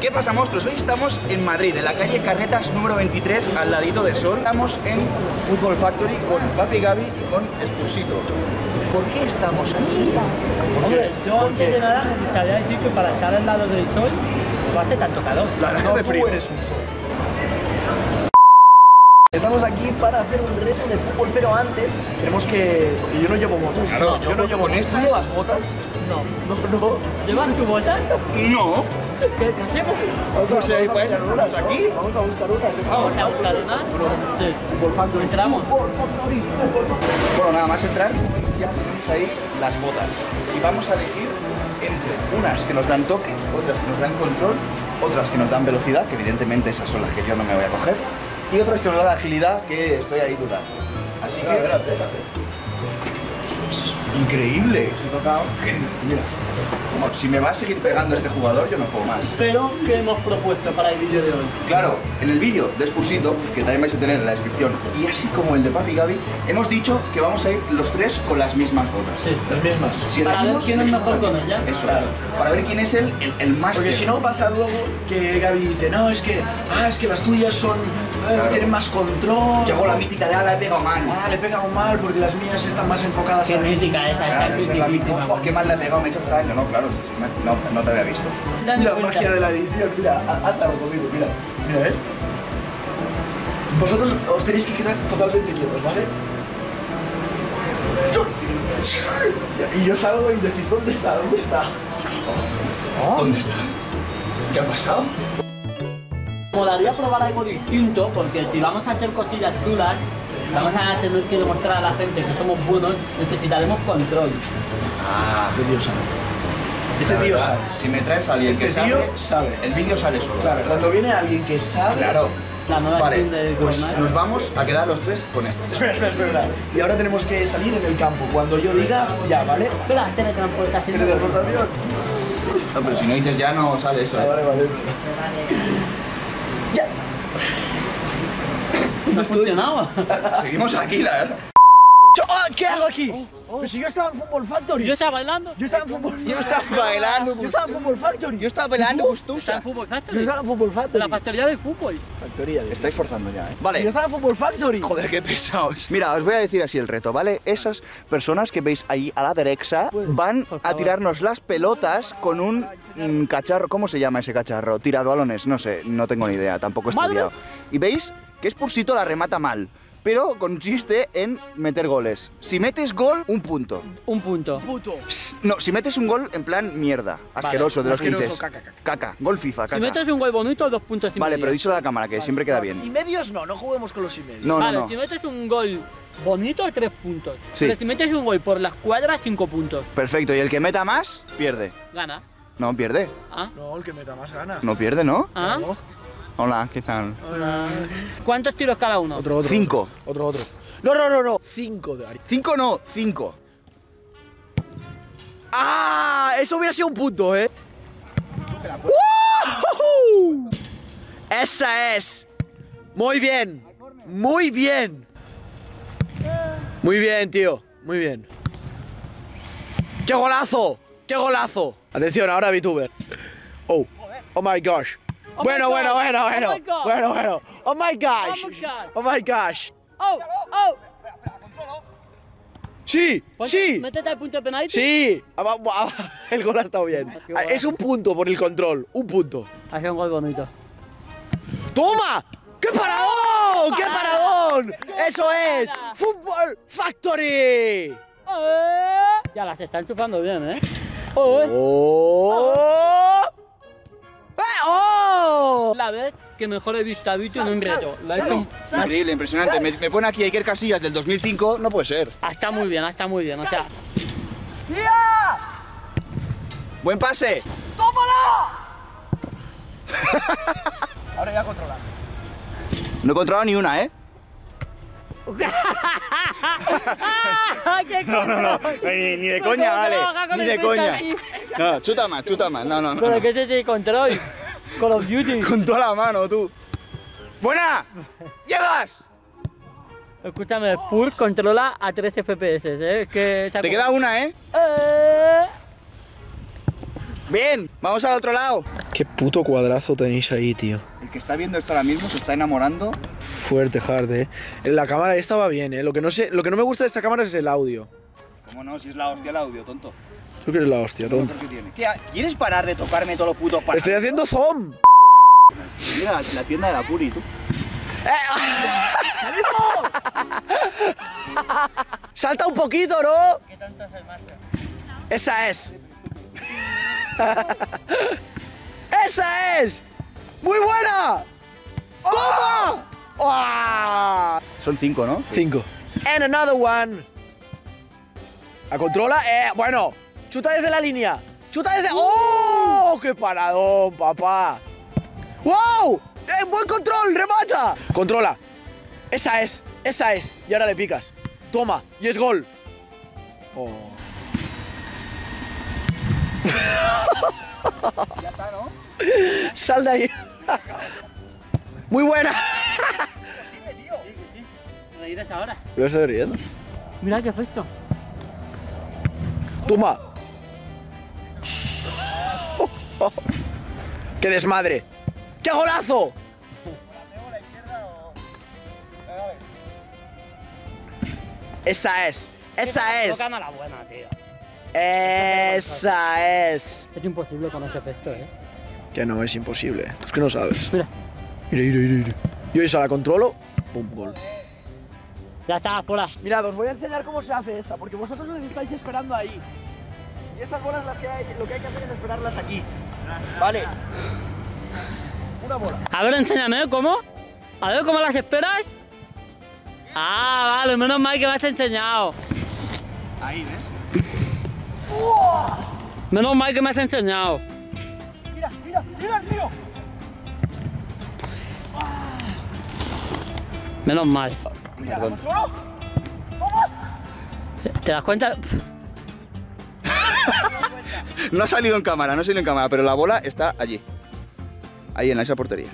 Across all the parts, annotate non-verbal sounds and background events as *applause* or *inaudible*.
¿Qué pasa, monstruos? Hoy estamos en Madrid, en la calle Carretas número 23, al ladito de Sol. Estamos en Football Factory con Papi Gaby y con Expulsito. ¿Por qué estamos aquí? Hombre, yo antes de nada me gustaría decir que para estar al lado del sol no hace tanto calor. La verdad de frío. eres un sol. Estamos aquí para hacer un reto de fútbol, pero antes tenemos que. y Yo no llevo motos. Claro, yo yo no llevo estas. ¿Llevas botas? No. *laughs* No, no. ¿Llevas tu bota? No. ¿Qué hacemos? Vamos No sé, vamos a buscar estamos unas, ¿no? aquí. Vamos a buscar unas. ¿eh? Vamos a buscar una. Fútbol Factory. Entramos. Bueno, nada más entrar, ya tenemos ahí las botas. Y vamos a elegir entre unas que nos dan toque, otras que nos dan control, otras que nos dan velocidad, que evidentemente esas son las que yo no me voy a coger, y otras que nos dan agilidad, que estoy ahí dudando. Así que... Increíble. Se ha tocado. Mira, como si me va a seguir pegando este jugador, yo no puedo más. Pero, ¿qué hemos propuesto para el vídeo de hoy? Claro, en el vídeo de Expulsito, que también vais a tener en la descripción, y así como el de Papi Gaby, hemos dicho que vamos a ir los tres con las mismas botas. Sí. Las mismas. Si Para ver quién es mejor con ella. Eso Claro. es. Para ver quién es el, el, el máster. Porque si no pasa luego que Gaby dice, no, es que, ah, es que las tuyas son, Claro. tienen más control. Yo hago la mítica de ala, he pegado mal. Ah, le he pegado mal porque las mías están más enfocadas Qué a mítica esa, Claro, esa es la mítica. Uf, qué mal le he pegado, me he hecho hasta daño. No, claro, sí, sí, me- no, no te había visto. Dame Mira, cuenta. magia de la edición, mira, ha- haz algo conmigo, mira. Mira, ¿ves? Vosotros os tenéis que quedar totalmente quietos, ¿vale? *laughs* Y yo salgo y decís, ¿dónde está? ¿Dónde está? ¿Dónde está? ¿Qué ha pasado? Molaría probar algo distinto, porque si vamos a hacer cosillas chulas, vamos a tener que demostrar a la gente que somos buenos, necesitaremos control. Ah, Este tío sabe. Este tío verdad, sabe. Si me traes a alguien Este que tío sabe, sabe. el vídeo sale solo. Claro, cuando viene alguien que sabe... Claro. La nueva Vale, de pues nos vamos a quedar los tres con estas. Espera, espera, espera. Y ahora tenemos que salir en el campo. Cuando yo diga, ya, ¿vale? Espera, teletransportación. Teletransportación. No, pero si no dices ya no sale eso. Ah, ¿eh? vale, vale. Ya. No funcionaba. Seguimos aquí, la verdad. Yo- ah, ¿Qué hago aquí? Pero si yo estaba en Fútbol Factory. Yo estaba bailando. Yo estaba en Fútbol Yo estaba bailando, Yo estaba en Fútbol Factory. Yo estaba bailando Estaba gustosa. en Fútbol Yo Factory. estaba en Fútbol Factory. La factoría del fútbol. Factoría de... Estáis forzando ya, ¿eh? Yo Vale. estaba en Fútbol Factory. Joder, qué pesados. Mira, os voy a decir así el reto, ¿vale? Esas personas que veis ahí a la derecha van a tirarnos las pelotas con un mm, cacharro. ¿Cómo se llama ese cacharro? Tirabalones, no sé, no tengo ni idea, tampoco he estudiado. Y veis que Spursito la remata mal, pero consiste en meter goles. Si metes gol, un punto. Un punto. Puto. No, si metes un gol en plan mierda, asqueroso de los que Asqueroso, dices. caca, caca. Caca, gol FIFA, caca. Si metes un gol bonito, dos puntos y Vale, medio. pero díselo a la cámara, que siempre queda Y bien. medios no, no juguemos con los y medios. No, no, Vale, no. si metes un gol bonito, tres puntos. Sí. Pero si metes un gol por las cuadras, cinco puntos. Perfecto, y el que meta más, pierde. Gana. No, pierde. ¿Ah? No, el que meta más gana. No pierde, ¿no? ¿Ah? No. Hola, ¿qué tal? ¿Cuántos tiros cada uno? Otro, otro. Cinco. Otro, otro. No, no, no, no. Cinco de Ari. Cinco no, cinco. ¡Ah! Eso hubiera sido un punto, ¿eh? ¡Woohoo! Esa es. Muy bien. Muy bien. Muy bien, tío. Muy bien. ¡Qué golazo! ¡Qué golazo! Atención, ahora VTuber. Oh. Oh my gosh. Oh bueno, bueno, God. bueno, Oh bueno. bueno, bueno. Oh my gosh. Oh my. Oh gosh. ¡Oh! ¡Oh! Sí, sí. Métete al punto de penalti. Sí. Ah, *laughs* El gol ha estado bien. Guay. Es un punto por el control. Un punto. Hace un gol bonito. ¡Toma! ¡Qué paradón! ¡Qué paradón! ¡Eso es! ¡Fútbol Factory! ¡Eh! Ya las están chupando bien, ¿eh? ¡Oh! ¡Oh! La vez que mejor he visto a Bicho en un reto. Hecho- Increíble, impresionante. Me, me pone aquí Iker Casillas del 2005, no puede ser. Ah, Está muy bien, está muy bien. O sea, Buen pase. *laughs* Ahora ya controlar. No he controlado ni una, ¿eh? *laughs* ¡Qué No, no, no. Ni, ni de coña, vale. Ni de coña. No, chuta más, chuta más. No, no, no. Pero no. que te de control. Call of Duty. *laughs* Con toda la mano, tú. ¡Buena! ¡Llegas! Escúchame, Spur controla a 13 FPS, ¿eh? Que... Te queda una, ¿eh? ¡Eh! Bien, vamos al otro lado. Qué puto cuadrazo tenéis ahí, tío. El que está viendo esto ahora mismo se está enamorando. Fuerte, hard, eh. La cámara esta va bien, eh. Lo que no sé, lo que no me gusta de esta cámara es el audio. ¿Cómo no? Si es la hostia el audio, tonto. Tú que eres la hostia, tonto. ¿Qué tiene? ¿Qué ha- ¿Quieres parar de tocarme todos los putos para? Estoy haciendo zoom. Mira la, la tienda de la Puri, tú. *laughs* Salta un poquito, ¿no? ¿Qué tanto es el máster? Esa es. *laughs* ¡Esa es! ¡Muy buena! ¡Toma! ¡Ah! Son cinco, ¿no? Cinco. And another one. La controla. Eh, bueno. Chuta desde la línea. Chuta desde. ¡Oh! ¡Qué paradón, papá! ¡Wow! ¡Eh, buen control! ¡Remata! Controla. Esa es. Esa es. Y ahora le picas. Toma. Y es gol. Oh. *laughs* Ya está, ¿no? Sal de ahí. Muy buena. Reíres ahora. Me estoy riendo. Mira qué efecto. Toma. ¡Qué desmadre! ¡Qué golazo! Esa es. Esa es. Tocan a la buena, tío. Esa es. Es imposible con ese efecto, ¿eh? Que no, es imposible. Tú es que no sabes. Mira. Mira, mira, mira, mira. Yo esa la controlo. Pum, gol. Ya está, fuera. Mirad, os voy a enseñar cómo se hace esta, porque vosotros os estáis esperando ahí. Estas bolas las que hay, lo que hay que hacer es esperarlas aquí. Vale. Una bola. A ver, enséñame, ¿cómo? A ver, ¿cómo las esperas? Ah, vale, menos mal que me has enseñado. Ahí, ¿ves? Menos mal que me has enseñado. Mira, mira, mira el río. Menos mal. ¿Controlo? ¿Te das cuenta? *laughs* No ha salido en cámara, no ha salido en cámara, pero la bola está allí. Ahí en esa portería.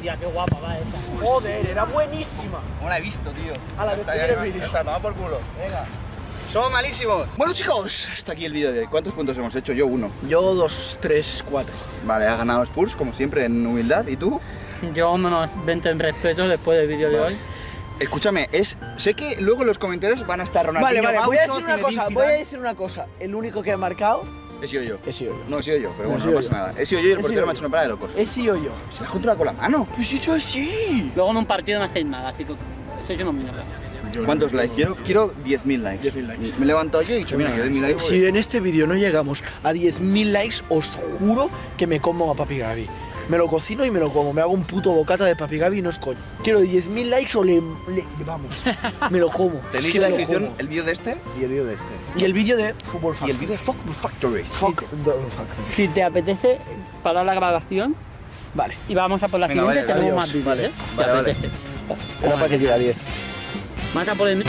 Tía, qué guapa va esta. Joder, era buenísima. No la he visto, tío. Está, ya, el ya, vídeo. ya está, toma por culo. Venga. Somos malísimos. Bueno, chicos, hasta aquí el vídeo de hoy. ¿Cuántos puntos hemos hecho? Yo uno. Yo dos, tres, cuatro. Vale, ha ganado Spurs, como siempre, en humildad. ¿Y tú? Yo menos 20 en respeto después del vídeo de hoy. Escúchame, es, sé que luego en los comentarios van a estar Vale, Ronaldinho, vale, voy a decir una cosa, voy a decir una cosa. El único que ha marcado He sido yo. he sido yo. No, he sido yo, pero No, bueno, no pasa yo. nada. He sido yo y el He portero me ha hecho una parada de locos. He sido yo. Se la ha controlado con la mano. Pues he hecho así. Luego en un partido no hacéis nada, así que estoy yo no miro. ¿Cuántos likes? Quiero, quiero 10.000 likes. 10.000 likes. Me he levantado yo y he dicho, mira, yo 10.000 likes. Si en este vídeo no llegamos a 10.000 likes, os juro que me como a Papi Gaby. Me lo cocino y me lo como. Me hago un puto bocata de Papi Gaby y no es coño. Quiero 10.000 likes o le, le- Vamos, me lo como. Tenéis Es que en la descripción el vídeo de este y el vídeo de este. Y el vídeo de Fútbol Y Factory. el vídeo de Fuck Factory. Fuck. Si te apetece parar la grabación Vale. y vamos a por la Venga, siguiente, vale, tenemos adiós. más vídeos, Vale, ¿eh? vale, ¿Te vale. apetece? Era para que llegue a 10. Vamos a por el...